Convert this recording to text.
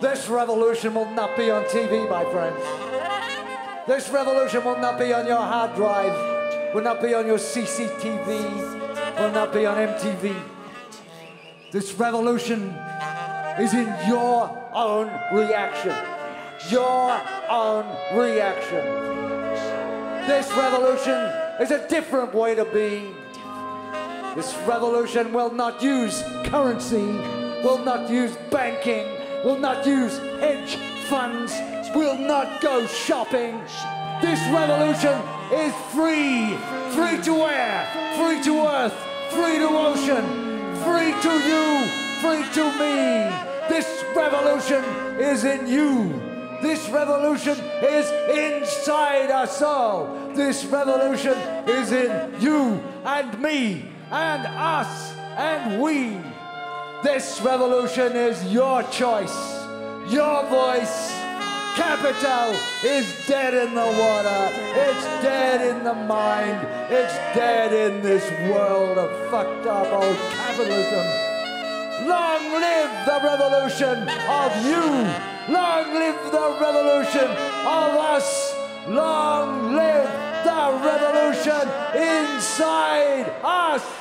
This revolution will not be on TV, my friends. This revolution will not be on your hard drive, will not be on your CCTV, will not be on MTV. This revolution is in your own reaction. Your own reaction. This revolution is a different way to be. This revolution will not use currency, will not use banking, will not use hedge funds, will not go shopping. This revolution is free, free to air, free to earth, free to ocean, free to you, free to me. This revolution is in you. This revolution is inside us all. This revolution is in you and me and us and we. This revolution is your choice, your voice. Capital is dead in the water. It's dead in the mind. It's dead in this world of fucked up old capitalism. Long live the revolution of you. Long live the revolution of us. Long live the revolution inside us.